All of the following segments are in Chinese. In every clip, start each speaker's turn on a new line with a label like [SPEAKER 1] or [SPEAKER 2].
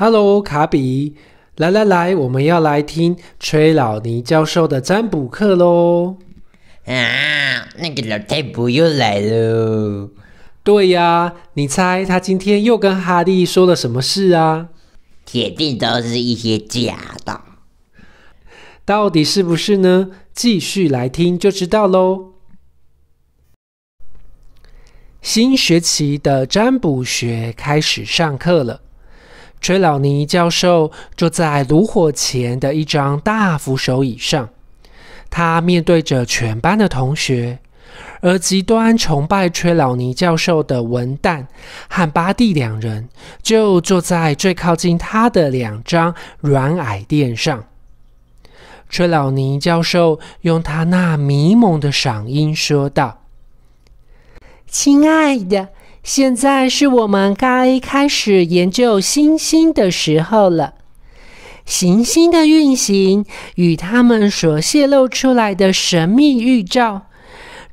[SPEAKER 1] Hello，卡比，来来来，我们要来听崔老尼教授的占卜课喽！
[SPEAKER 2] 啊，那个老太婆又来了。
[SPEAKER 1] 对呀，你猜他今天又跟哈利说了什么事啊？
[SPEAKER 2] 铁定都是一些假的。
[SPEAKER 1] 到底是不是呢？继续来听就知道喽。新学期的占卜学开始上课了。崔老尼教授坐在炉火前的一张大扶手椅上，他面对着全班的同学，而极端崇拜崔老尼教授的文旦和巴蒂两人就坐在最靠近他的两张软矮垫上。崔老尼教授用他那迷蒙的嗓音说道：“
[SPEAKER 3] 亲爱的。”现在是我们该开始研究星星的时候了。行星的运行与它们所泄露出来的神秘预兆，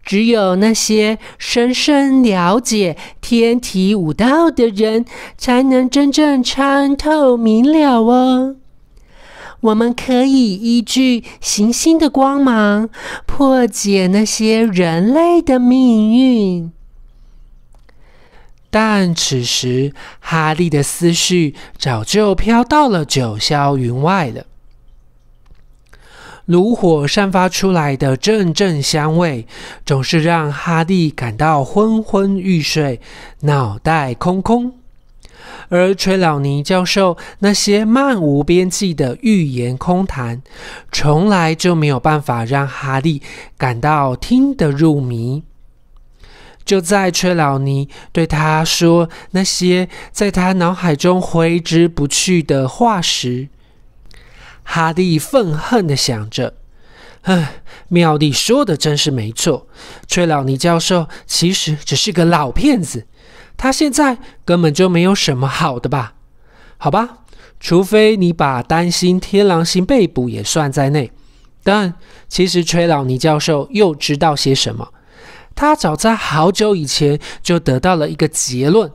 [SPEAKER 3] 只有那些深深了解天体武道的人才能真正参透明了哦。我们可以依据行星的光芒，破解那些人类的命运。
[SPEAKER 1] 但此时，哈利的思绪早就飘到了九霄云外了。炉火散发出来的阵阵香味，总是让哈利感到昏昏欲睡、脑袋空空。而崔老尼教授那些漫无边际的预言空谈，从来就没有办法让哈利感到听得入迷。就在崔老尼对他说那些在他脑海中挥之不去的话时，哈利愤恨的想着：“唉，妙丽说的真是没错，崔老尼教授其实只是个老骗子，他现在根本就没有什么好的吧？好吧，除非你把担心天狼星被捕也算在内。但其实崔老尼教授又知道些什么？”他早在好久以前就得到了一个结论：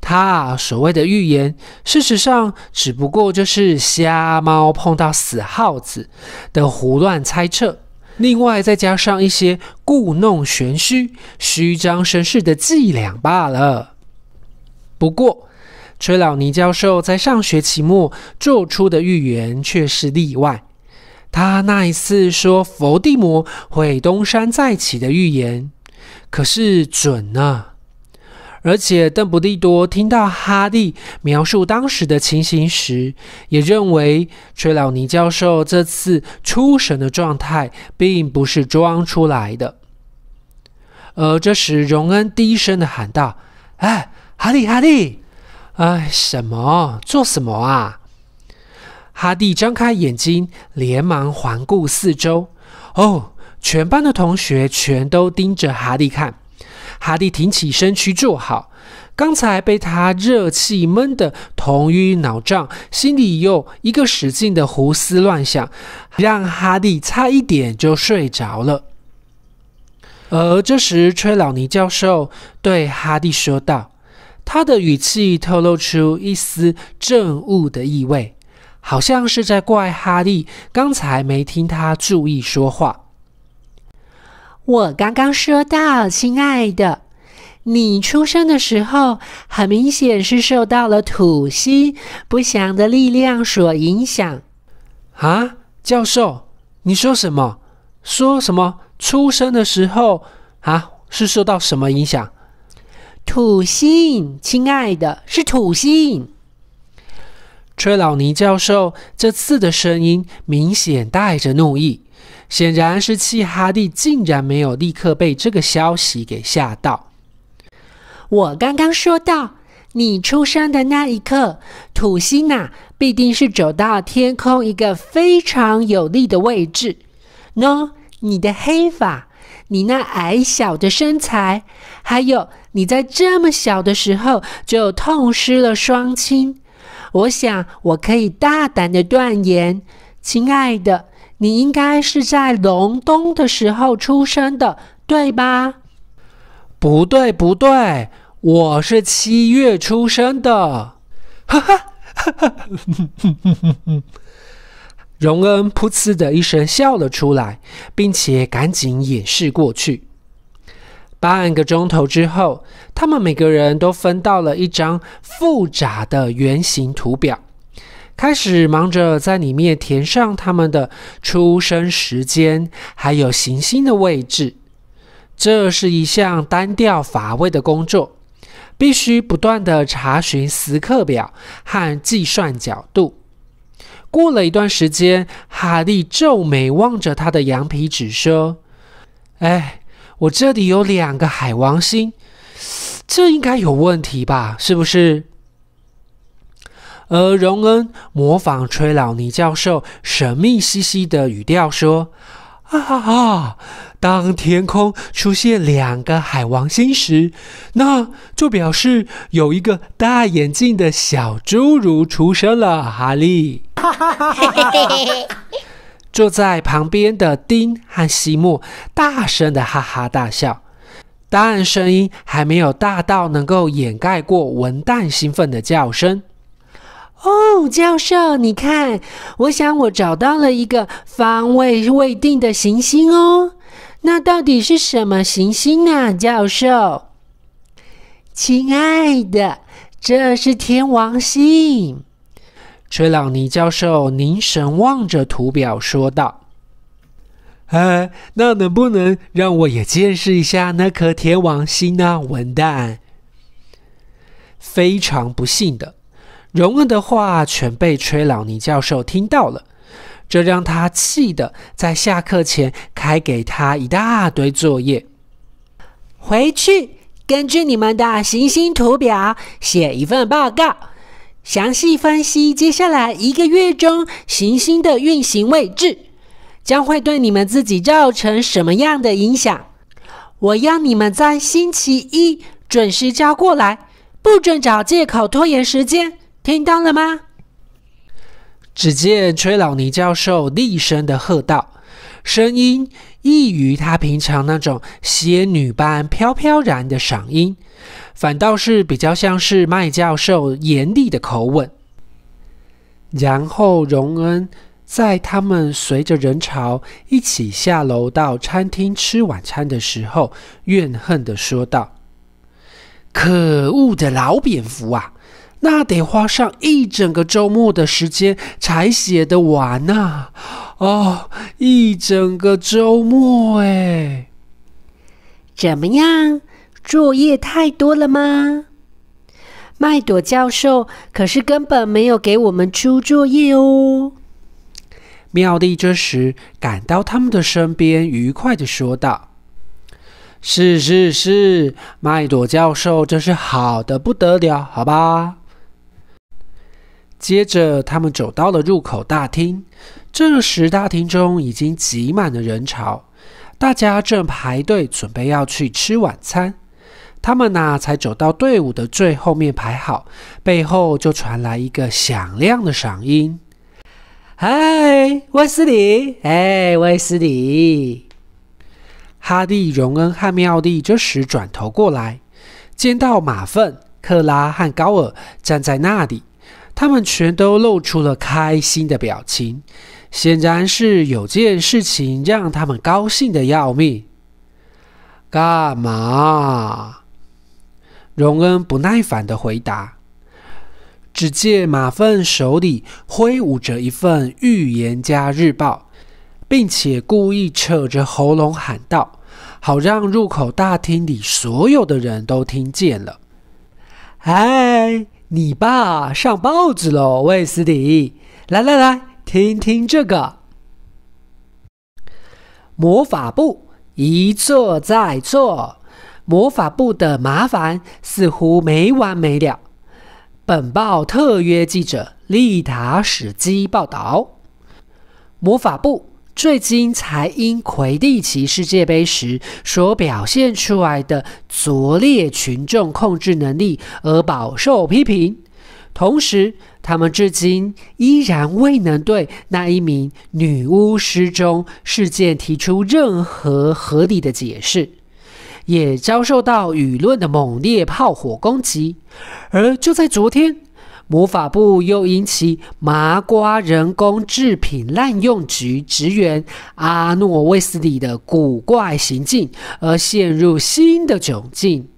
[SPEAKER 1] 他所谓的预言，事实上只不过就是瞎猫碰到死耗子的胡乱猜测，另外再加上一些故弄玄虚、虚张声势的伎俩罢了。不过，崔老尼教授在上学期末做出的预言却是例外。他那一次说伏地魔会东山再起的预言，可是准呢。而且邓布利多听到哈利描述当时的情形时，也认为崔老尼教授这次出神的状态并不是装出来的。而这时，荣恩低声的喊道：“哎，哈利，哈利，哎，什么？做什么啊？”哈蒂张开眼睛，连忙环顾四周。哦，全班的同学全都盯着哈蒂看。哈蒂挺起身躯坐好。刚才被他热气闷得头晕脑胀，心里又一个使劲的胡思乱想，让哈蒂差一点就睡着了。而这时，崔老尼教授对哈蒂说道，他的语气透露出一丝憎恶的意味。好像是在怪哈利刚才没听他注意说话。
[SPEAKER 3] 我刚刚说到，亲爱的，你出生的时候，很明显是受到了土星不祥的力量所影响。
[SPEAKER 1] 啊，教授，你说什么？说什么？出生的时候啊，是受到什么影响？
[SPEAKER 3] 土星，亲爱的，是土星。
[SPEAKER 1] 崔老尼教授这次的声音明显带着怒意，显然是气哈蒂竟然没有立刻被这个消息给吓到。
[SPEAKER 3] 我刚刚说到，你出生的那一刻，土星呐必定是走到天空一个非常有利的位置。喏，你的黑发，你那矮小的身材，还有你在这么小的时候就痛失了双亲。我想，我可以大胆的断言，亲爱的，你应该是在隆冬的时候出生的，对吧？
[SPEAKER 1] 不对，不对，我是七月出生的。哈哈哈 荣恩噗呲的一声笑了出来，并且赶紧掩饰过去。半个钟头之后，他们每个人都分到了一张复杂的圆形图表，开始忙着在里面填上他们的出生时间，还有行星的位置。这是一项单调乏味的工作，必须不断的查询时刻表和计算角度。过了一段时间，哈利皱眉望着他的羊皮纸说：“哎。”我这里有两个海王星，这应该有问题吧？是不是？而荣恩模仿吹老尼教授神秘兮兮的语调说：“啊啊！当天空出现两个海王星时，那就表示有一个大眼镜的小侏儒出生了。”哈利。坐在旁边的丁和西莫大声的哈哈大笑，当然声音还没有大到能够掩盖过文旦兴奋的叫声。
[SPEAKER 3] 哦，教授，你看，我想我找到了一个方位未定的行星哦。那到底是什么行星啊，教授？亲爱的，这是天王星。
[SPEAKER 1] 崔老尼教授凝神望着图表，说道：“哎，那能不能让我也见识一下那颗天王星呢？”文旦非常不幸的，荣恩的话全被崔老尼教授听到了，这让他气得在下课前开给他一大堆作业，
[SPEAKER 3] 回去根据你们的行星图表写一份报告。详细分析接下来一个月中行星的运行位置，将会对你们自己造成什么样的影响？我要你们在星期一准时交过来，不准找借口拖延时间，听到了吗？
[SPEAKER 1] 只见崔老尼教授厉声的喝道，声音异于他平常那种仙女般飘飘然的嗓音。反倒是比较像是麦教授严厉的口吻。然后荣恩在他们随着人潮一起下楼到餐厅吃晚餐的时候，怨恨的说道：“可恶的老蝙蝠啊！那得花上一整个周末的时间才写得完呐！哦，一整个周末哎，
[SPEAKER 3] 怎么样？”作业太多了吗？麦朵教授可是根本没有给我们出作业哦。
[SPEAKER 1] 妙丽这时赶到他们的身边，愉快的说道：“是是是，麦朵教授真是好的不得了，好吧？”接着，他们走到了入口大厅。这时，大厅中已经挤满了人潮，大家正排队准备要去吃晚餐。他们呐，才走到队伍的最后面排好，背后就传来一个响亮的嗓音：“嗨，威斯里！哎，威斯里！”哈利、荣恩和妙丽这时转头过来，见到马粪、克拉和高尔站在那里，他们全都露出了开心的表情，显然是有件事情让他们高兴的要命。干嘛？荣恩不耐烦的回答。只见马粪手里挥舞着一份《预言家日报》，并且故意扯着喉咙喊道：“好让入口大厅里所有的人都听见了。”“哎，你爸上报纸喽，卫斯理！来来来，听听这个。魔法部一错再错。”魔法部的麻烦似乎没完没了。本报特约记者丽塔史基报道：魔法部最近才因魁地奇世界杯时所表现出来的拙劣群众控制能力而饱受批评。同时，他们至今依然未能对那一名女巫失踪事件提出任何合理的解释。也遭受到舆论的猛烈炮火攻击，而就在昨天，
[SPEAKER 3] 魔法部又因其麻瓜人工制品滥用局职员阿诺·威斯里的古怪行径而陷入新的窘境。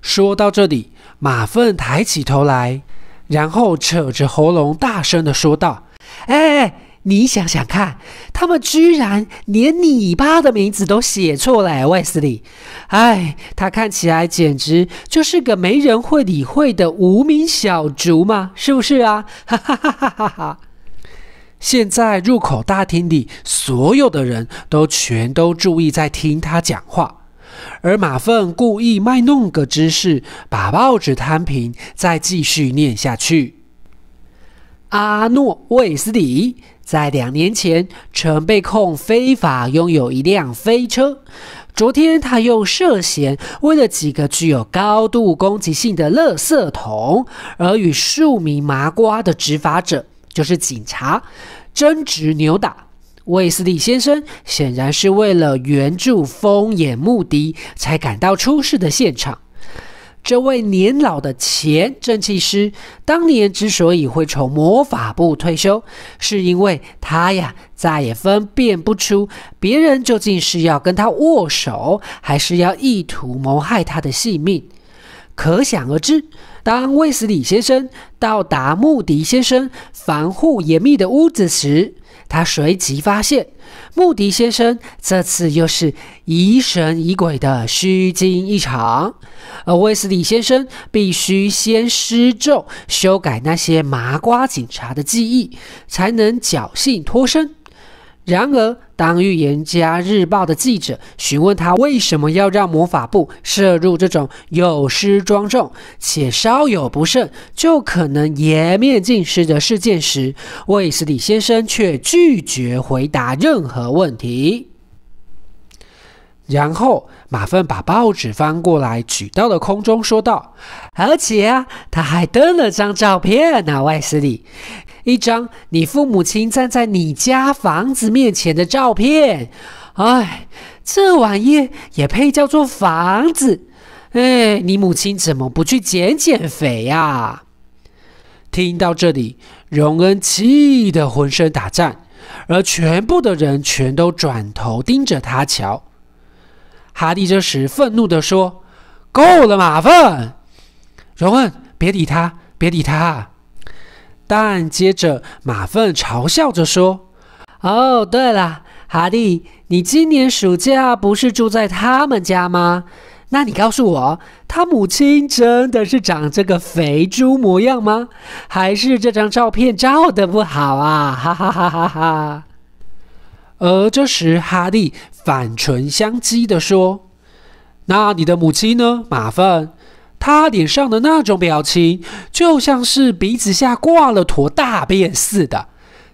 [SPEAKER 1] 说到这里，马粪抬起头来，然后扯着喉咙大声的说道：“
[SPEAKER 3] 哎！”你想想看，他们居然连你爸的名字都写错了，卫斯理。哎，他看起来简直就是个没人会理会的无名小卒嘛，是不是啊？哈哈哈哈哈哈！
[SPEAKER 1] 现在入口大厅里所有的人都全都注意在听他讲话，而马粪故意卖弄个姿势，把报纸摊平，再继续念下去。
[SPEAKER 3] 阿诺·卫斯理。在两年前，曾被控非法拥有一辆飞车。昨天，他又涉嫌为了几个具有高度攻击性的垃圾桶，而与数名麻瓜的执法者，就是警察，争执扭打。卫斯理先生显然是为了援助疯眼穆迪，才赶到出事的现场。这位年老的前蒸汽师，当年之所以会从魔法部退休，是因为他呀再也分辨不出别人究竟是要跟他握手，还是要意图谋害他的性命。可想而知，当卫斯理先生到达穆迪先生防护严密的屋子时，他随即发现。穆迪先生这次又是疑神疑鬼的虚惊一场，而威斯理先生必须先施咒修改那些麻瓜警察的记忆，才能侥幸脱身。然而，当《预言家日报》的记者询问他为什么要让魔法部涉入这种有失庄重且稍有不慎就可能颜面尽失的事件时，卫斯理先生却拒绝回答任何问题。
[SPEAKER 1] 然后，马粪把报纸翻过来，举到了空中，说道：“
[SPEAKER 3] 而且啊，他还登了张照片呢，卫斯理。”一张你父母亲站在你家房子面前的照片，哎，这玩意也配叫做房子？哎，你母亲怎么不去减减肥呀？
[SPEAKER 1] 听到这里，荣恩气得浑身打颤，而全部的人全都转头盯着他瞧。哈利这时愤怒地说：“够了，马粪！荣恩，别理他，别理他。”但接着，马粪嘲笑着说：“
[SPEAKER 3] 哦，对了，哈利，你今年暑假不是住在他们家吗？那你告诉我，他母亲真的是长这个肥猪模样吗？还是这张照片照的不好啊？”哈哈哈哈哈！
[SPEAKER 1] 而这时，哈利反唇相讥的说：“那你的母亲呢，马粪？”他脸上的那种表情，就像是鼻子下挂了坨大便似的。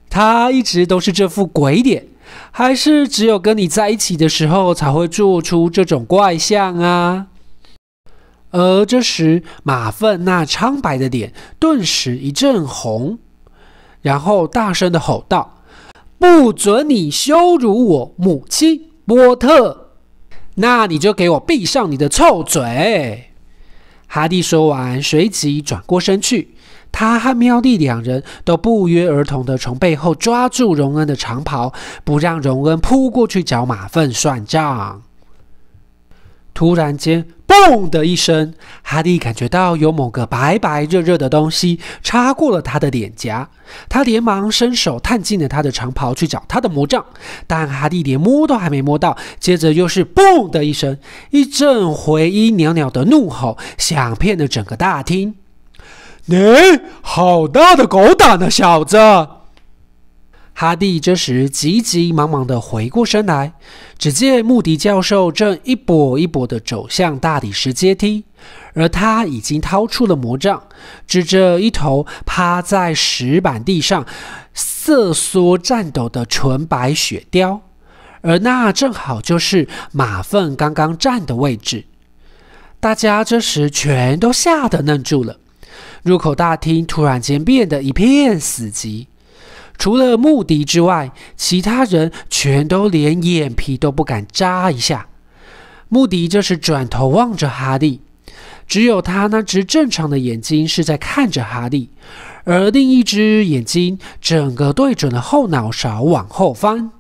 [SPEAKER 1] 他一直都是这副鬼脸，还是只有跟你在一起的时候才会做出这种怪相啊？而这时，马粪那苍白的脸顿时一阵红，然后大声的吼道：“不准你羞辱我母亲，波特！那你就给我闭上你的臭嘴！”哈蒂说完，随即转过身去。他和妙丽两人都不约而同地从背后抓住荣恩的长袍，不让荣恩扑过去找马粪算账。突然间，嘣的一声，哈利感觉到有某个白白热热的东西插过了他的脸颊。他连忙伸手探进了他的长袍去找他的魔杖，但哈利连摸都还没摸到，接着又是嘣的一声，一阵回音袅袅的怒吼响遍了整个大厅。你好大的狗胆啊，小子！哈蒂这时急急忙忙地回过身来，只见穆迪教授正一跛一跛地走向大理石阶梯，而他已经掏出了魔杖，指着一头趴在石板地上瑟缩颤抖的纯白雪雕，而那正好就是马粪刚刚站的位置。大家这时全都吓得愣住了，入口大厅突然间变得一片死寂。除了穆迪之外，其他人全都连眼皮都不敢眨一下。穆迪这时转头望着哈利，只有他那只正常的眼睛是在看着哈利，而另一只眼睛整个对准了后脑勺往后翻。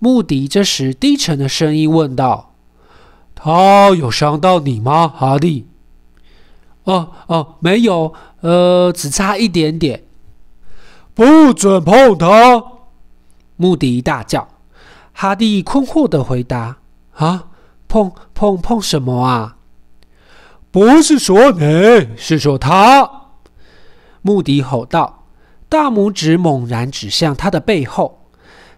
[SPEAKER 1] 穆迪这时低沉的声音问道：“他有伤到你吗，哈利？”“哦哦，没有，呃，只差一点点。”“不准碰他！”穆迪大叫。哈利困惑的回答：“啊，碰碰碰什么啊？不是说你，是说他。”穆迪吼道，大拇指猛然指向他的背后。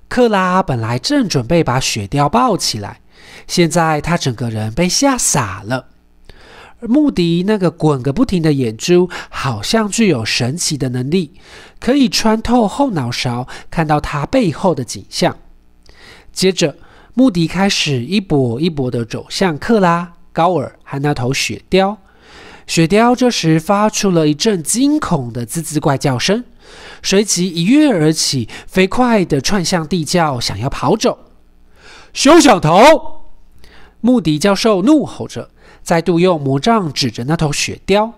[SPEAKER 1] 克拉本来正准备把雪貂抱起来，现在他整个人被吓傻了。穆迪那个滚个不停的眼珠，好像具有神奇的能力，可以穿透后脑勺，看到他背后的景象。接着，穆迪开始一跛一跛的走向克拉、高尔和那头雪貂。雪貂这时发出了一阵惊恐的滋滋怪叫声。随即一跃而起，飞快地窜向地窖，想要跑走。休想逃！穆迪教授怒吼着，再度用魔杖指着那头雪貂。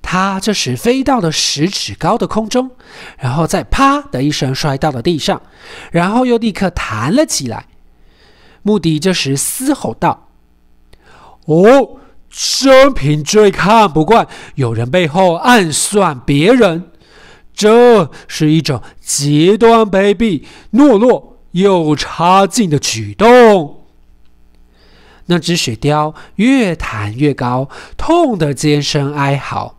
[SPEAKER 1] 它这时飞到了十尺高的空中，然后再啪的一声摔到了地上，然后又立刻弹了起来。穆迪这时嘶吼道：“哦，生平最看不惯有人背后暗算别人。”这是一种极端卑鄙、懦弱又差劲的举动。那只雪貂越弹越高，痛得尖声哀嚎。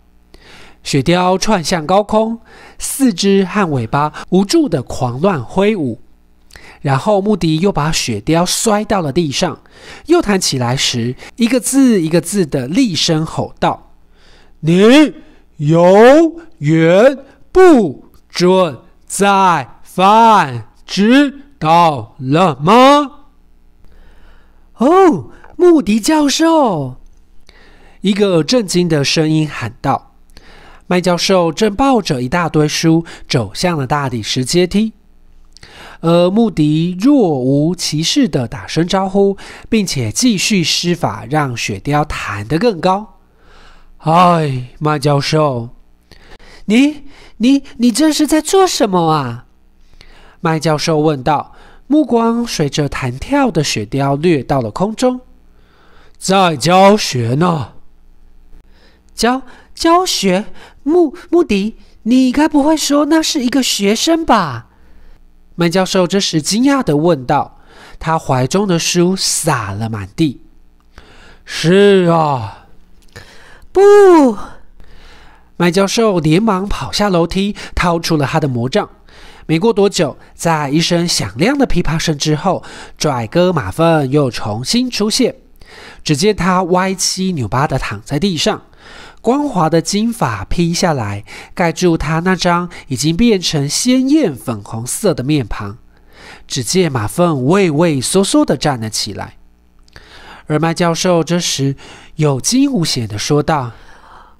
[SPEAKER 1] 雪貂窜向高空，四肢和尾巴无助的狂乱挥舞。然后穆迪又把雪貂摔到了地上，又弹起来时，一个字一个字的厉声吼道：“你永远！”不准再犯，知道了吗？
[SPEAKER 3] 哦，穆迪教授，
[SPEAKER 1] 一个震惊的声音喊道。麦教授正抱着一大堆书走向了大理石阶梯，而穆迪若无其事的打声招呼，并且继续施法让雪雕弹得更高。嗨，麦教授，
[SPEAKER 3] 你。你你这是在做什么啊？
[SPEAKER 1] 麦教授问道，目光随着弹跳的雪雕掠到了空中。在教学呢。
[SPEAKER 3] 教教学？穆穆迪，你该不会说那是一个学生吧？
[SPEAKER 1] 麦教授这时惊讶的问道，他怀中的书洒了满地。是啊。
[SPEAKER 3] 不。
[SPEAKER 1] 麦教授连忙跑下楼梯，掏出了他的魔杖。没过多久，在一声响亮的噼啪声之后，拽哥马粪又重新出现。只见他歪七扭八地躺在地上，光滑的金发披下来，盖住他那张已经变成鲜艳粉红色的面庞。只见马粪畏畏缩缩地站了起来，而麦教授这时有惊无险地说道。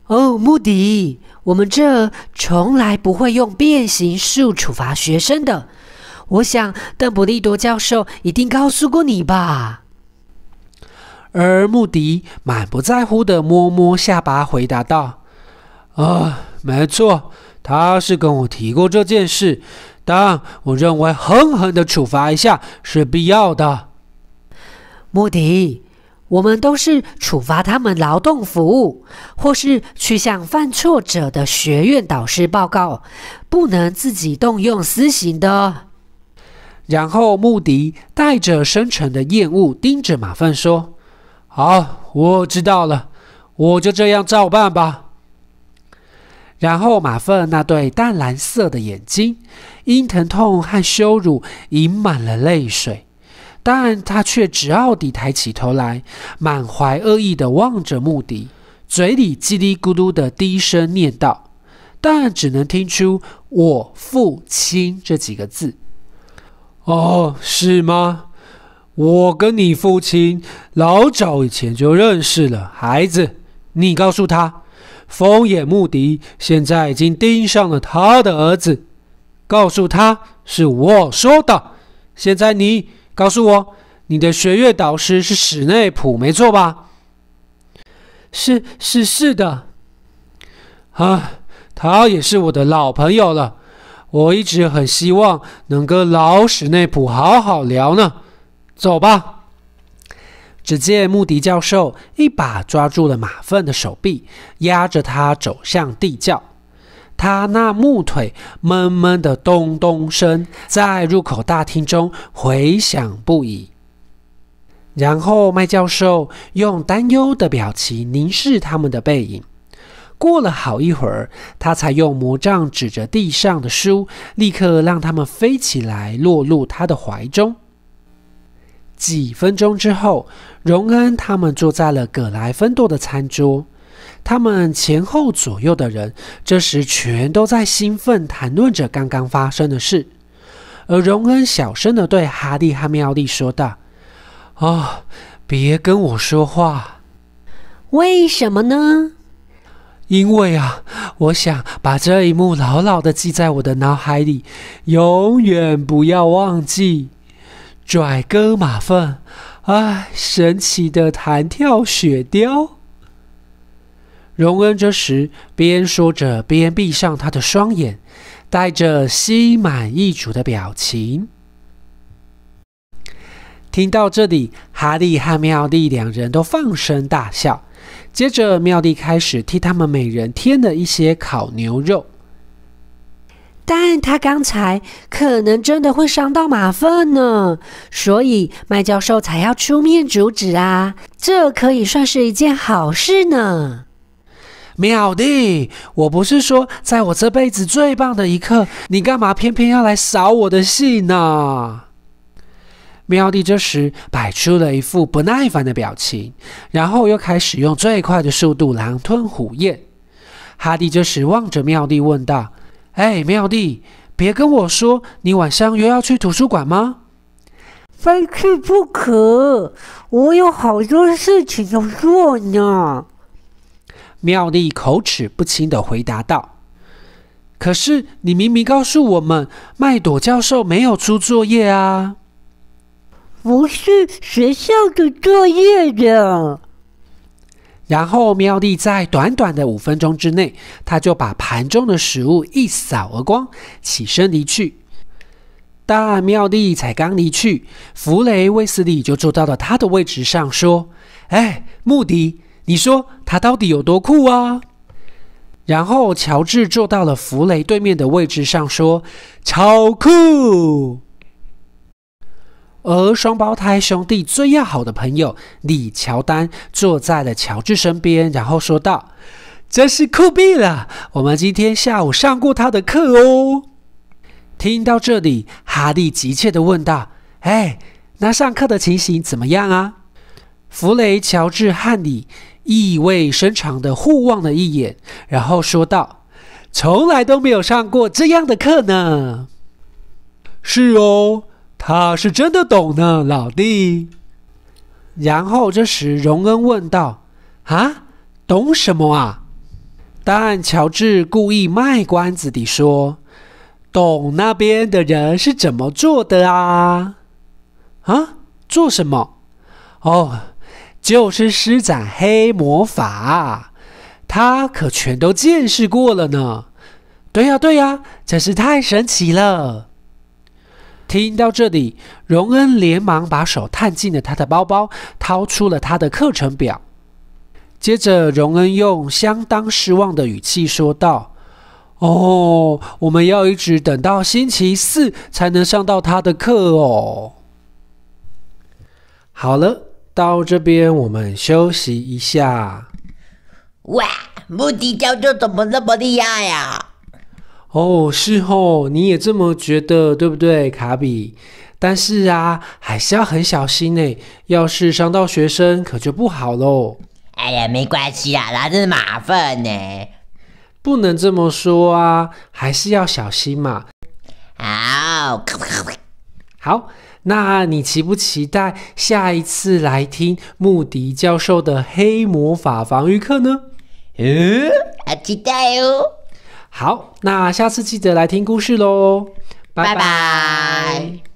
[SPEAKER 3] 哦，穆迪，我们这从来不会用变形术处罚学生的。我想邓布利多教授一定告诉过你吧。
[SPEAKER 1] 而穆迪满不在乎的摸摸下巴，回答道：“啊，没错，他是跟我提过这件事，但我认为狠狠的处罚一下是必要的。”
[SPEAKER 3] 穆迪。我们都是处罚他们劳动服务，或是去向犯错者的学院导师报告，不能自己动用私刑的。
[SPEAKER 1] 然后穆迪带着深沉的厌恶盯着马粪说：“好，我知道了，我就这样照办吧。”然后马粪那对淡蓝色的眼睛，因疼痛和羞辱盈满了泪水。但他却直傲地抬起头来，满怀恶意地望着穆迪，嘴里叽里咕噜地低声念道，但只能听出“我父亲”这几个字。哦，是吗？我跟你父亲老早以前就认识了，孩子。你告诉他，风眼穆迪现在已经盯上了他的儿子。告诉他是我说的。现在你。告诉我，你的学院导师是史内普，没错吧？是是是的。啊，他也是我的老朋友了。我一直很希望能跟老史内普好好聊呢。走吧。只见穆迪教授一把抓住了马粪的手臂，压着他走向地窖。他那木腿闷闷的咚咚声在入口大厅中回响不已。然后麦教授用担忧的表情凝视他们的背影。过了好一会儿，他才用魔杖指着地上的书，立刻让他们飞起来，落入他的怀中。几分钟之后，荣恩他们坐在了葛莱芬多的餐桌。他们前后左右的人这时全都在兴奋谈论着刚刚发生的事。而荣恩小声的对哈利和妙丽说道：“哦，别跟我说话。
[SPEAKER 3] 为什么呢？
[SPEAKER 1] 因为啊，我想把这一幕牢牢的记在我的脑海里，永远不要忘记。”拽哥马粪，哎，神奇的弹跳雪雕。荣恩这时边说着，边闭上他的双眼，带着心满意足的表情。听到这里，哈利和妙丽两人都放声大笑。接着，妙丽开始替他们每人添了一些烤牛肉。
[SPEAKER 3] 但他刚才可能真的会伤到马粪呢，所以麦教授才要出面阻止啊！这可以算是一件好事呢。
[SPEAKER 1] 妙弟，我不是说在我这辈子最棒的一刻，你干嘛偏偏要来扫我的兴呢？妙弟这时摆出了一副不耐烦的表情，然后又开始用最快的速度狼吞虎咽。哈迪这时望着妙弟问道。哎，妙丽，别跟我说你晚上又要去图书馆吗？
[SPEAKER 3] 非去不可，我有好多事情要做呢。
[SPEAKER 1] 妙丽口齿不清的回答道：“可是你明明告诉我们，麦朵教授没有出作业啊。”
[SPEAKER 3] 不是学校的作业的。
[SPEAKER 1] 然后，妙丽在短短的五分钟之内，他就把盘中的食物一扫而光，起身离去。但妙丽才刚离去，弗雷威斯利就坐到了他的位置上，说：“哎，穆迪，你说他到底有多酷啊？”然后，乔治坐到了弗雷对面的位置上，说：“超酷。”而双胞胎兄弟最要好的朋友李乔丹坐在了乔治身边，然后说道：“真是酷毙了！我们今天下午上过他的课哦。”听到这里，哈利急切的问道：“哎，那上课的情形怎么样啊？”弗雷、乔治和李意味深长的互望了一眼，然后说道：“从来都没有上过这样的课呢。”是哦。他是真的懂呢，老弟。然后这时，荣恩问道：“啊，懂什么啊？”但乔治故意卖关子地说：“懂那边的人是怎么做的啊？”啊，做什么？哦，就是施展黑魔法。他可全都见识过了呢。对呀，对呀，真是太神奇了。听到这里，荣恩连忙把手探进了他的包包，掏出了他的课程表。接着，荣恩用相当失望的语气说道：“哦，我们要一直等到星期四才能上到他的课哦。”好了，到这边我们休息一下。
[SPEAKER 2] 哇，穆迪教授怎么那么厉害呀？
[SPEAKER 1] 哦，是哦，你也这么觉得，对不对，卡比？但是啊，还是要很小心呢，要是伤到学生，可就不好喽。
[SPEAKER 2] 哎呀，没关系啦，那是马粪呢，
[SPEAKER 1] 不能这么说啊，还是要小心嘛。
[SPEAKER 2] 好，
[SPEAKER 1] 好，那你期不期待下一次来听穆迪教授的黑魔法防御课呢？
[SPEAKER 2] 嗯，好期待哦。
[SPEAKER 1] 好，那下次记得来听故事喽，
[SPEAKER 2] 拜拜。